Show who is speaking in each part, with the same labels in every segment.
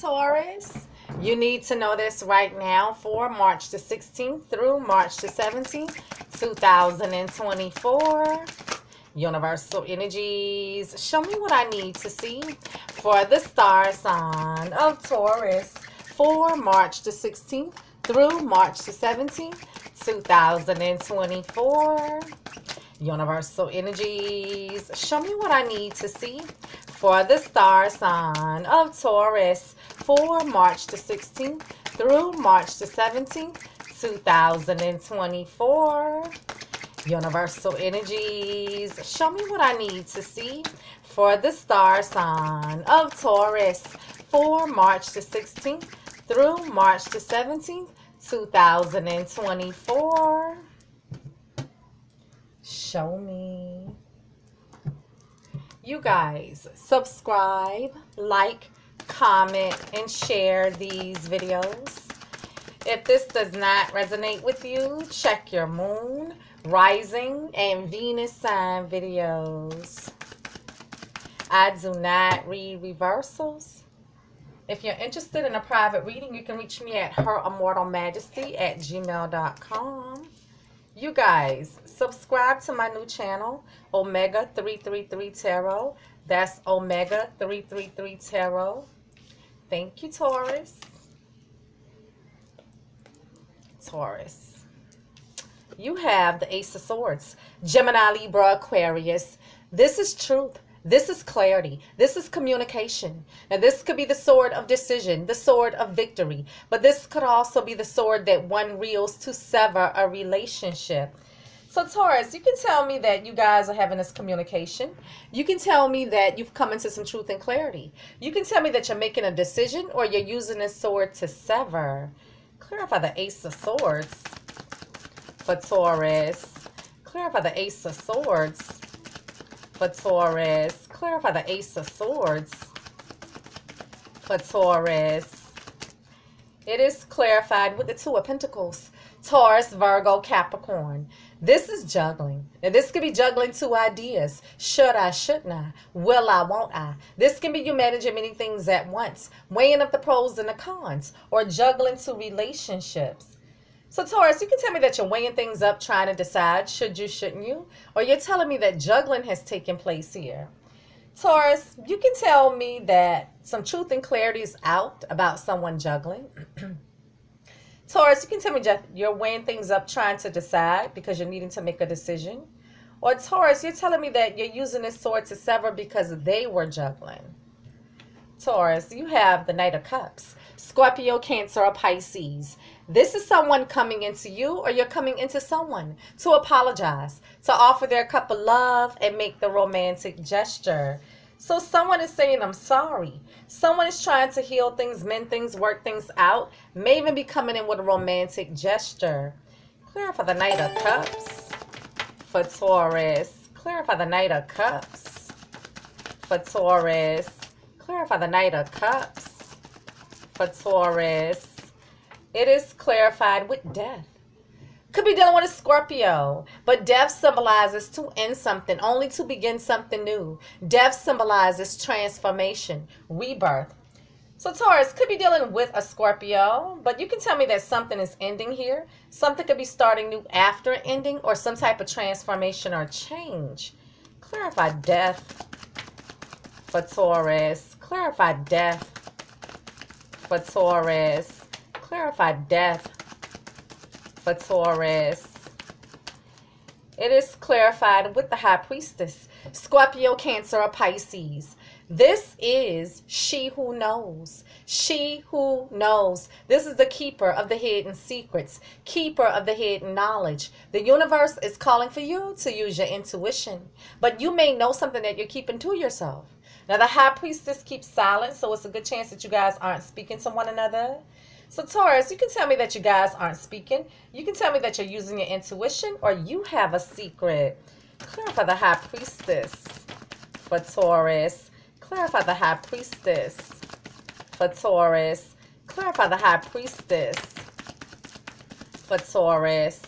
Speaker 1: Taurus. You need to know this right now for March the 16th through March the 17th, 2024. Universal energies, show me what I need to see for the star sign of Taurus for March the 16th through March the 17th, 2024. Universal energies, show me what I need to see for the star sign of Taurus for March the 16th through March the 17th, 2024. Universal energies, show me what I need to see for the star sign of Taurus for March the 16th through March the 17th, 2024. Show me. You guys, subscribe, like, comment, and share these videos. If this does not resonate with you, check your moon, rising, and Venus sign videos. I do not read reversals. If you're interested in a private reading, you can reach me at her immortal majesty at gmail.com. You guys, subscribe to my new channel, Omega 333 Tarot. That's Omega 333 Tarot. Thank you, Taurus. Taurus. You have the Ace of Swords, Gemini, Libra, Aquarius. This is truth. This is clarity. This is communication. Now, this could be the sword of decision, the sword of victory, but this could also be the sword that one reels to sever a relationship. So, Taurus, you can tell me that you guys are having this communication. You can tell me that you've come into some truth and clarity. You can tell me that you're making a decision or you're using this sword to sever. Clarify the Ace of Swords for Taurus. Clarify the Ace of Swords for Taurus. Clarify the Ace of Swords for Taurus. It is clarified with the Two of Pentacles. Taurus, Virgo, Capricorn. This is juggling. And this could be juggling two ideas. Should I, shouldn't I? Will I, won't I? This can be you managing many things at once, weighing up the pros and the cons, or juggling two relationships. So Taurus, you can tell me that you're weighing things up, trying to decide should you, shouldn't you? Or you're telling me that juggling has taken place here. Taurus, you can tell me that some truth and clarity is out about someone juggling. Taurus, you can tell me that you're weighing things up, trying to decide because you're needing to make a decision. Or Taurus, you're telling me that you're using this sword to sever because they were juggling. Taurus, you have the Knight of Cups. Scorpio, Cancer, or Pisces. This is someone coming into you or you're coming into someone to apologize, to offer their cup of love and make the romantic gesture. So someone is saying, I'm sorry. Someone is trying to heal things, mend things, work things out, may even be coming in with a romantic gesture. Clarify the Knight of Cups for Taurus. Clarify the Knight of Cups for Taurus. Clarify the Knight of Cups for Taurus. It is clarified with death. Could be dealing with a Scorpio, but death symbolizes to end something, only to begin something new. Death symbolizes transformation, rebirth. So Taurus could be dealing with a Scorpio, but you can tell me that something is ending here. Something could be starting new after ending or some type of transformation or change. Clarify death for Taurus. Clarify death for Taurus clarify death for Taurus. It is clarified with the High Priestess, Scorpio, Cancer, or Pisces. This is she who knows. She who knows. This is the keeper of the hidden secrets, keeper of the hidden knowledge. The universe is calling for you to use your intuition, but you may know something that you're keeping to yourself. Now, the high priestess keeps silent, so it's a good chance that you guys aren't speaking to one another. So Taurus, you can tell me that you guys aren't speaking. You can tell me that you're using your intuition or you have a secret. Clarify the High Priestess for Taurus. Clarify the High Priestess for Taurus. Clarify the High Priestess for Taurus.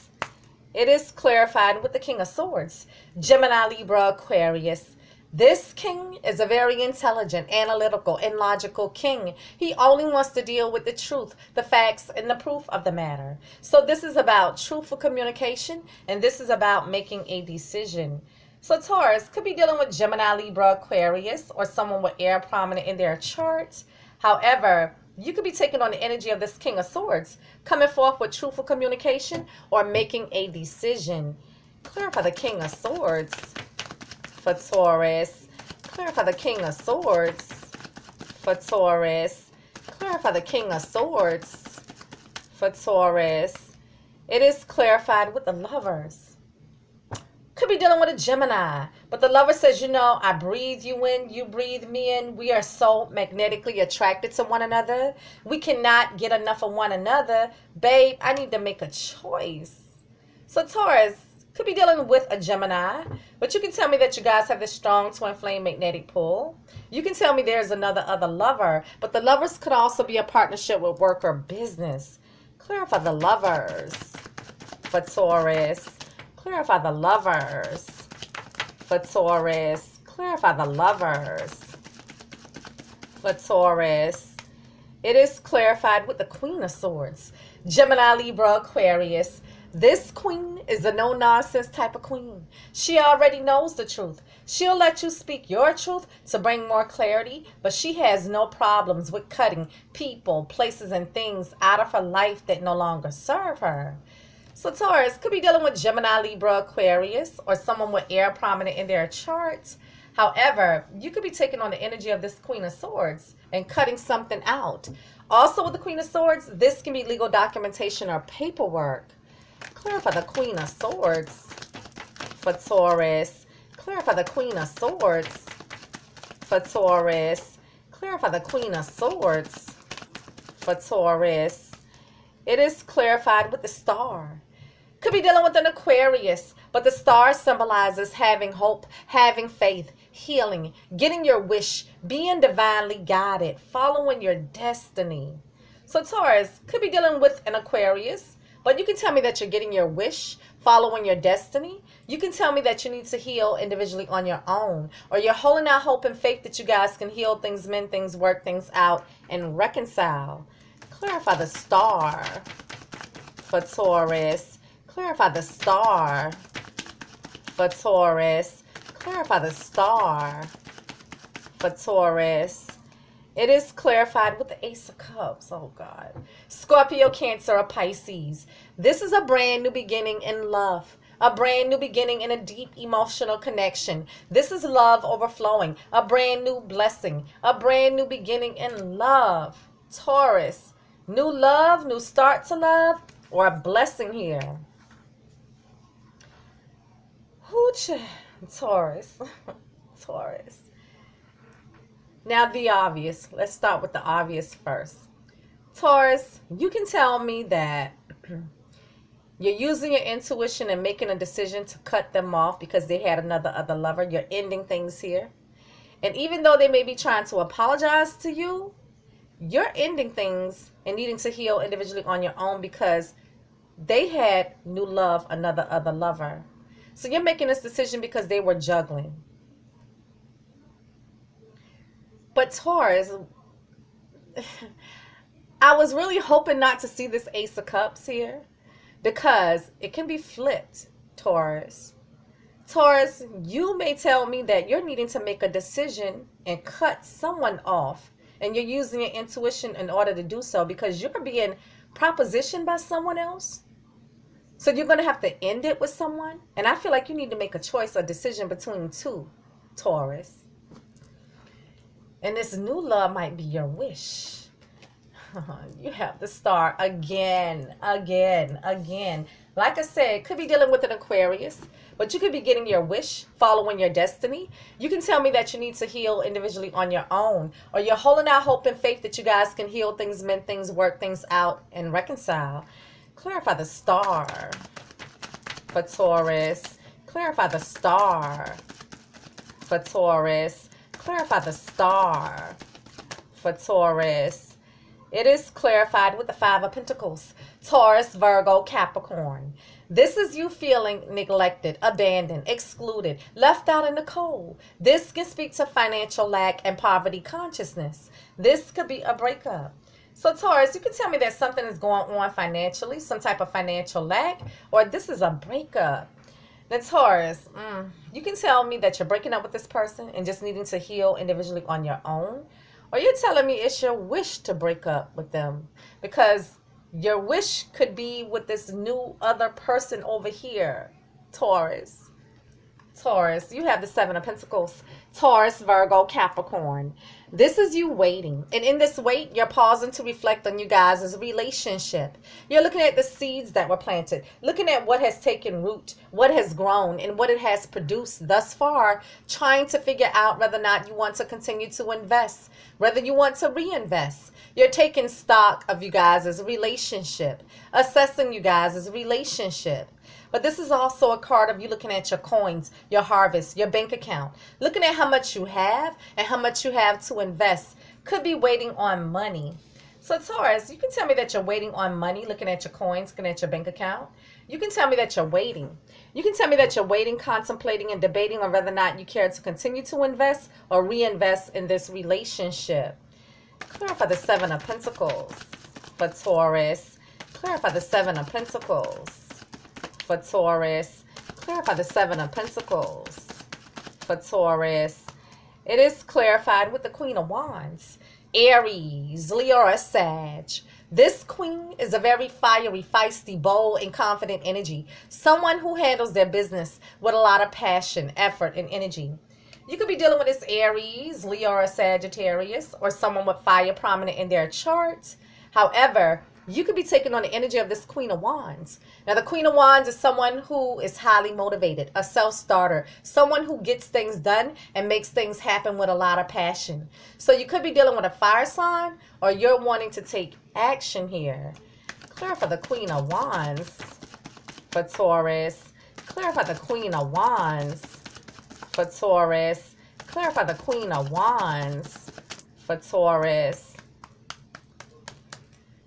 Speaker 1: It is clarified with the King of Swords. Gemini, Libra, Aquarius. This king is a very intelligent, analytical, and logical king. He only wants to deal with the truth, the facts, and the proof of the matter. So, this is about truthful communication, and this is about making a decision. So, Taurus could be dealing with Gemini, Libra, Aquarius, or someone with air prominent in their chart. However, you could be taking on the energy of this King of Swords, coming forth with truthful communication or making a decision. Clarify the King of Swords for Taurus. Clarify the King of Swords for Taurus. Clarify the King of Swords for Taurus. It is clarified with the lovers. Could be dealing with a Gemini, but the lover says, you know, I breathe you in, you breathe me in. We are so magnetically attracted to one another. We cannot get enough of one another. Babe, I need to make a choice. So, Taurus, could be dealing with a Gemini, but you can tell me that you guys have this strong twin flame magnetic pull. You can tell me there's another other lover, but the lovers could also be a partnership with work or business. Clarify the lovers for Taurus. Clarify the lovers for Taurus. Clarify the lovers for Taurus. It is clarified with the Queen of Swords. Gemini, Libra, Aquarius. This queen is a no nonsense type of queen. She already knows the truth. She'll let you speak your truth to bring more clarity, but she has no problems with cutting people, places, and things out of her life that no longer serve her. So, Taurus could be dealing with Gemini, Libra, Aquarius, or someone with air prominent in their charts. However, you could be taking on the energy of this Queen of Swords and cutting something out. Also, with the Queen of Swords, this can be legal documentation or paperwork. Clarify the Queen of Swords for Taurus. Clarify the Queen of Swords for Taurus. Clarify the Queen of Swords for Taurus. It is clarified with the star. Could be dealing with an Aquarius, but the star symbolizes having hope, having faith, healing, getting your wish, being divinely guided, following your destiny. So Taurus could be dealing with an Aquarius, but you can tell me that you're getting your wish, following your destiny. You can tell me that you need to heal individually on your own, or you're holding out hope and faith that you guys can heal things, mend things, work things out, and reconcile. Clarify the star for Taurus. Clarify the star for Taurus. Clarify the star for Taurus. It is clarified with the Ace of Cups. Oh, God. Scorpio, Cancer, or Pisces. This is a brand new beginning in love. A brand new beginning in a deep emotional connection. This is love overflowing. A brand new blessing. A brand new beginning in love. Taurus. New love, new start to love, or a blessing here. Hooch. Taurus. Taurus. Now, the obvious. Let's start with the obvious first. Taurus, you can tell me that you're using your intuition and making a decision to cut them off because they had another other lover. You're ending things here. And even though they may be trying to apologize to you, you're ending things and needing to heal individually on your own because they had new love, another other lover. So you're making this decision because they were juggling. But Taurus, I was really hoping not to see this Ace of Cups here because it can be flipped, Taurus. Taurus, you may tell me that you're needing to make a decision and cut someone off, and you're using your intuition in order to do so because you're being propositioned by someone else. So you're going to have to end it with someone. And I feel like you need to make a choice, a decision between two, Taurus. And this new love might be your wish. you have the star again, again, again. Like I said, could be dealing with an Aquarius, but you could be getting your wish, following your destiny. You can tell me that you need to heal individually on your own, or you're holding out hope and faith that you guys can heal things, mend things, work things out, and reconcile. Clarify the star for Taurus. Clarify the star for Taurus clarify the star for Taurus. It is clarified with the Five of Pentacles. Taurus, Virgo, Capricorn. This is you feeling neglected, abandoned, excluded, left out in the cold. This can speak to financial lack and poverty consciousness. This could be a breakup. So, Taurus, you can tell me that something is going on financially, some type of financial lack, or this is a breakup. Now, Taurus, mm, you can tell me that you're breaking up with this person and just needing to heal individually on your own. Or you're telling me it's your wish to break up with them because your wish could be with this new other person over here, Taurus. Taurus, you have the Seven of Pentacles. Taurus, Virgo, Capricorn. This is you waiting. And in this wait, you're pausing to reflect on you guys' relationship. You're looking at the seeds that were planted, looking at what has taken root, what has grown, and what it has produced thus far, trying to figure out whether or not you want to continue to invest, whether you want to reinvest. You're taking stock of you guys' as a relationship, assessing you guys' relationship. But this is also a card of you looking at your coins, your harvest, your bank account, looking at how much you have and how much you have to invest. Could be waiting on money. So Taurus, you can tell me that you're waiting on money, looking at your coins, looking at your bank account. You can tell me that you're waiting. You can tell me that you're waiting, contemplating, and debating on whether or not you care to continue to invest or reinvest in this relationship. Clarify the Seven of Pentacles for Taurus. Clarify the Seven of Pentacles for Taurus. Clarify the Seven of Pentacles for Taurus. It is clarified with the Queen of Wands. Aries, Leo, or Sag. This queen is a very fiery, feisty, bold, and confident energy. Someone who handles their business with a lot of passion, effort, and energy. You could be dealing with this Aries, Leo, or Sagittarius, or someone with fire prominent in their chart. However, you could be taking on the energy of this Queen of Wands. Now, the Queen of Wands is someone who is highly motivated, a self starter, someone who gets things done and makes things happen with a lot of passion. So, you could be dealing with a fire sign or you're wanting to take action here. Clarify the Queen of Wands for Taurus. Clarify the Queen of Wands for Taurus. Clarify the Queen of Wands for Taurus.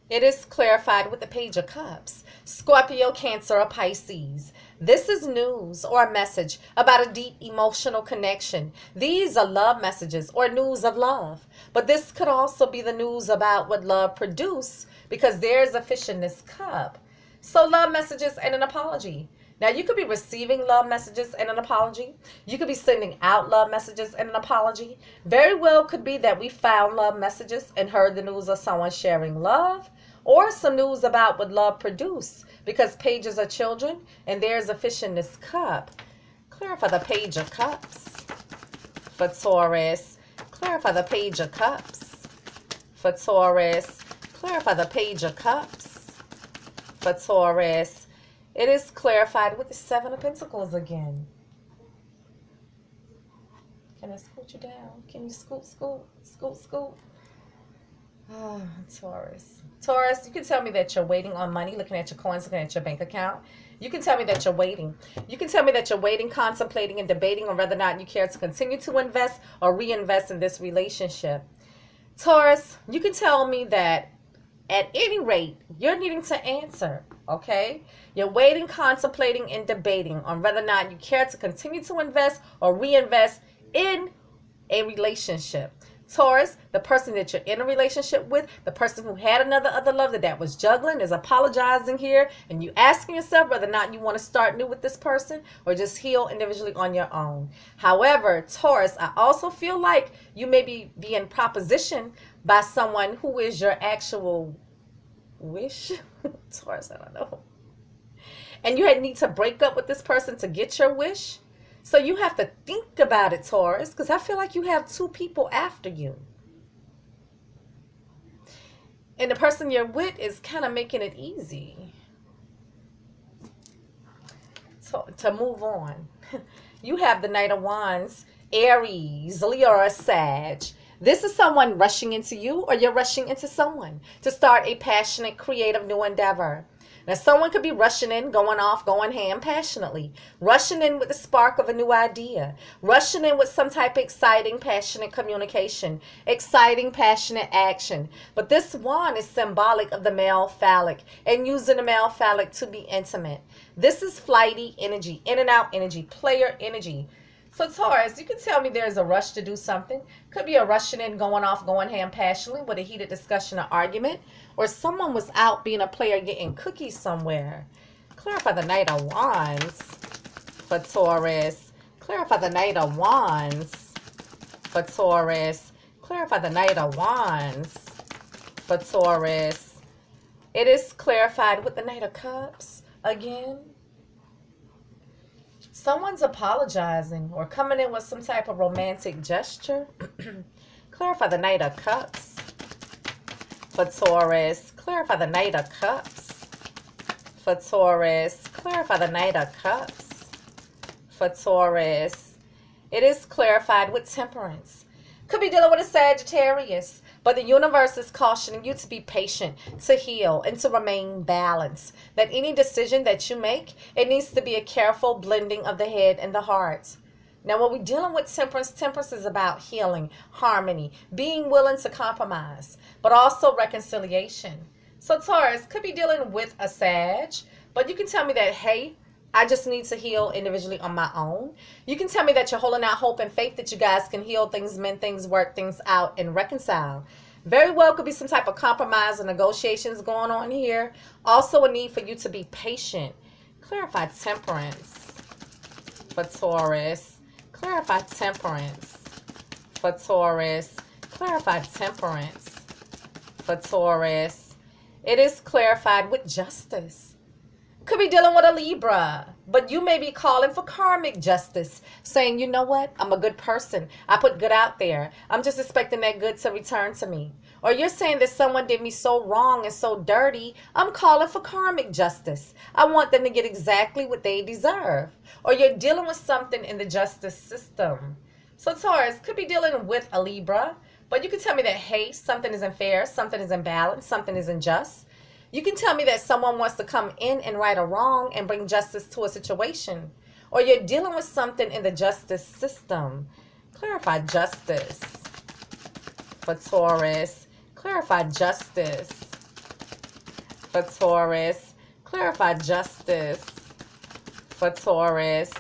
Speaker 1: It is clarified with the Page of Cups. Scorpio, Cancer, or Pisces. This is news or a message about a deep emotional connection. These are love messages or news of love. But this could also be the news about what love produces because there's a fish in this cup. So love messages and an apology. Now, you could be receiving love messages and an apology. You could be sending out love messages and an apology. Very well could be that we found love messages and heard the news of someone sharing love or some news about what love produce because pages are children and there's a fish in this cup. Clarify the page of cups for Taurus. Clarify the page of cups for Taurus. Clarify the page of cups for Taurus. It is clarified with the Seven of Pentacles again. Can I scoot you down? Can you scoot, scoot, scoot, scoot? Ah, Taurus. Taurus, you can tell me that you're waiting on money, looking at your coins, looking at your bank account. You can tell me that you're waiting. You can tell me that you're waiting, contemplating, and debating on whether or not you care to continue to invest or reinvest in this relationship. Taurus, you can tell me that at any rate, you're needing to answer, okay? You're waiting, contemplating, and debating on whether or not you care to continue to invest or reinvest in a relationship. Taurus, the person that you're in a relationship with, the person who had another other love that, that was juggling is apologizing here, and you asking yourself whether or not you want to start new with this person or just heal individually on your own. However, Taurus, I also feel like you may be being propositioned by someone who is your actual wish. Taurus, I don't know. And you had need to break up with this person to get your wish so you have to think about it, Taurus, because I feel like you have two people after you. And the person you're with is kind of making it easy to, to move on. you have the Knight of Wands, Aries, Leo, or Sag. This is someone rushing into you or you're rushing into someone to start a passionate, creative new endeavor. Now, someone could be rushing in, going off, going ham passionately, rushing in with the spark of a new idea, rushing in with some type of exciting, passionate communication, exciting, passionate action. But this one is symbolic of the male phallic and using the male phallic to be intimate. This is flighty energy, in and out energy, player energy. So Taurus, you can tell me there's a rush to do something. Could be a rushing in, going off, going ham passionately with a heated discussion or argument. Or someone was out being a player getting cookies somewhere. Clarify the Knight of Wands for Taurus. Clarify the Knight of Wands for Taurus. Clarify the Knight of Wands for Taurus. It is clarified with the Knight of Cups again someone's apologizing or coming in with some type of romantic gesture. Clarify the Knight of Cups for Taurus. Clarify the Knight of Cups for Taurus. Clarify the Knight of Cups for Taurus. It is clarified with temperance. Could be dealing with a Sagittarius. But the universe is cautioning you to be patient, to heal, and to remain balanced. That any decision that you make, it needs to be a careful blending of the head and the heart. Now, when we're dealing with temperance, temperance is about healing, harmony, being willing to compromise, but also reconciliation. So, Taurus could be dealing with a Sag, but you can tell me that, hey, I just need to heal individually on my own. You can tell me that you're holding out hope and faith that you guys can heal things, mend things, work things out, and reconcile. Very well could be some type of compromise or negotiations going on here. Also, a need for you to be patient. Clarify temperance for Taurus. Clarify temperance for Taurus. Clarify temperance for Taurus. It is clarified with justice could be dealing with a Libra, but you may be calling for karmic justice, saying, you know what, I'm a good person. I put good out there. I'm just expecting that good to return to me. Or you're saying that someone did me so wrong and so dirty, I'm calling for karmic justice. I want them to get exactly what they deserve. Or you're dealing with something in the justice system. So Taurus could be dealing with a Libra, but you can tell me that, hey, something isn't fair, something is imbalanced, something isn't just. You can tell me that someone wants to come in and right a wrong and bring justice to a situation, or you're dealing with something in the justice system. Clarify justice for Taurus. Clarify justice for Taurus. Clarify justice for Taurus.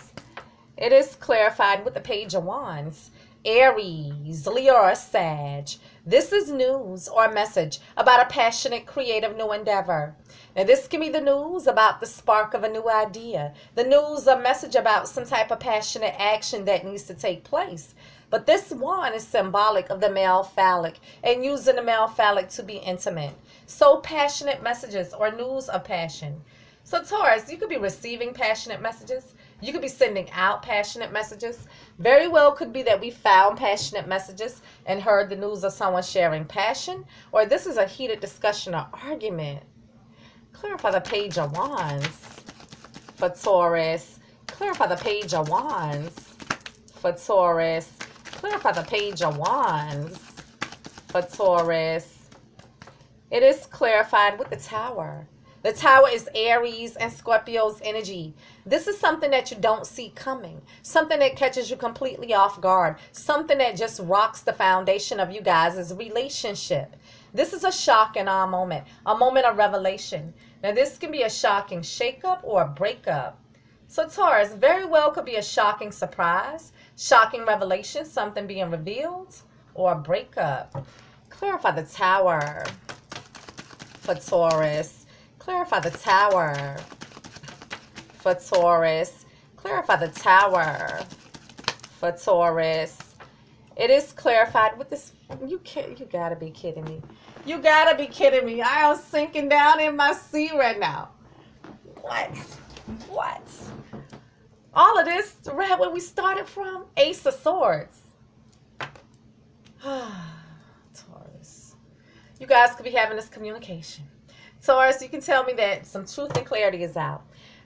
Speaker 1: It is clarified with the Page of Wands. Aries, Leo, or Sag. This is news or message about a passionate, creative new endeavor. Now, this can be the news about the spark of a new idea, the news or message about some type of passionate action that needs to take place. But this one is symbolic of the male phallic and using the male phallic to be intimate. So, passionate messages or news of passion. So, Taurus, you could be receiving passionate messages. You could be sending out passionate messages. Very well could be that we found passionate messages and heard the news of someone sharing passion, or this is a heated discussion or argument. Clarify the page of wands for Taurus. Clarify the page of wands for Taurus. Clarify the page of wands for Taurus. It is clarified with the tower. The tower is Aries and Scorpio's energy. This is something that you don't see coming, something that catches you completely off guard, something that just rocks the foundation of you guys' relationship. This is a shock in our moment, a moment of revelation. Now, this can be a shocking shakeup or a breakup. So, Taurus very well could be a shocking surprise, shocking revelation, something being revealed, or a breakup. Clarify the tower for Taurus. Clarify the tower for Taurus. Clarify the tower for Taurus. It is clarified with this. You can't. You gotta be kidding me. You gotta be kidding me. I am sinking down in my seat right now. What? What? All of this right where we started from? Ace of Swords. Taurus. You guys could be having this communication. Taurus, you can tell me that some truth and clarity is out.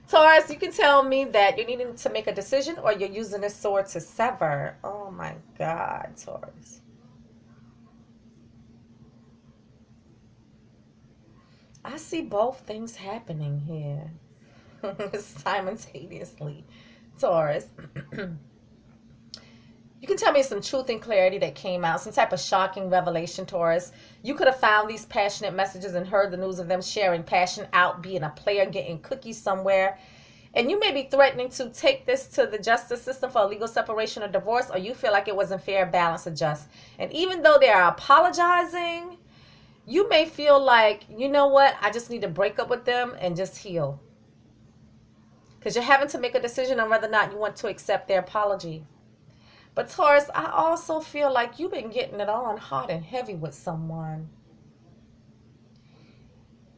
Speaker 1: Taurus, you can tell me that you're needing to make a decision or you're using a sword to sever. Oh my God, Taurus. I see both things happening here simultaneously. Taurus. you can tell me some truth and clarity that came out, some type of shocking revelation, Taurus. You could have found these passionate messages and heard the news of them sharing passion out, being a player, getting cookies somewhere. And you may be threatening to take this to the justice system for a legal separation or divorce, or you feel like it wasn't fair, balance, or just. And even though they are apologizing, you may feel like, you know what, I just need to break up with them and just heal. Because you're having to make a decision on whether or not you want to accept their apology. But Taurus, I also feel like you've been getting it on hot and heavy with someone.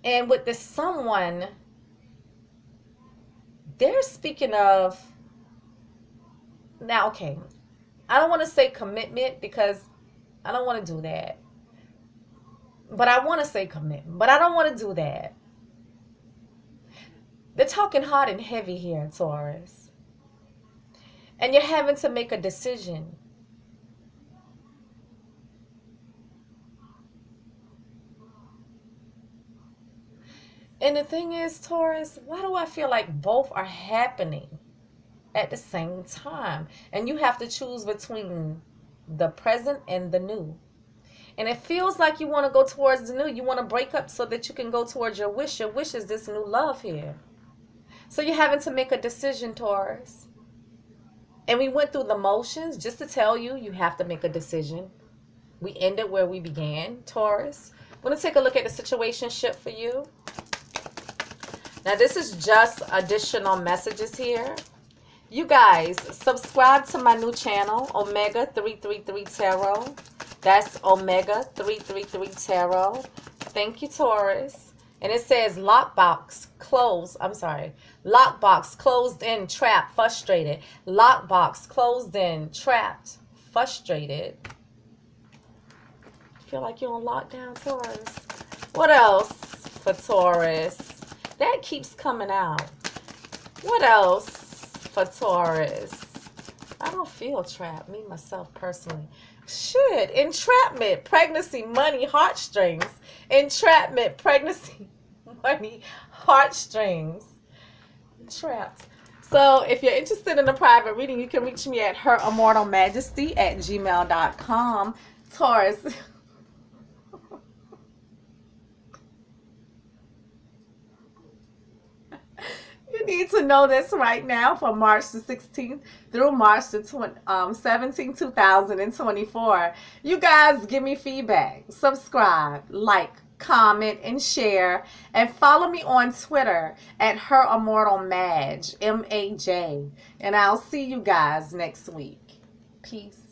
Speaker 1: And with this someone, they're speaking of now okay i don't want to say commitment because i don't want to do that. But i want to say commitment but i don't want to do that. They're talking hot and heavy here taurus and you're having to make a decision And the thing is, Taurus, why do I feel like both are happening at the same time? And you have to choose between the present and the new. And it feels like you want to go towards the new. You want to break up so that you can go towards your wish. Your wish is this new love here. So you're having to make a decision, Taurus. And we went through the motions just to tell you, you have to make a decision. We ended where we began, Taurus. We're going to take a look at the situation ship for you. Now, this is just additional messages here. You guys, subscribe to my new channel, Omega 333 Tarot. That's Omega 333 Tarot. Thank you, Taurus. And it says lockbox closed. I'm sorry. Lockbox closed in, trapped, frustrated. Lockbox closed in, trapped, frustrated. Feel like you're on lockdown, Taurus. What else for Taurus? That keeps coming out. What else for Taurus? I don't feel trapped, me, myself, personally. Shit, entrapment, pregnancy, money, heartstrings. Entrapment, pregnancy, money, heartstrings. Trapped. So if you're interested in a private reading, you can reach me at her immortal majesty at gmail.com. Taurus. you need to know this right now from March the 16th through March the 20, um, 17, 2024. You guys give me feedback, subscribe, like, comment, and share. And follow me on Twitter at Her Immortal Maj, M-A-J. And I'll see you guys next week. Peace.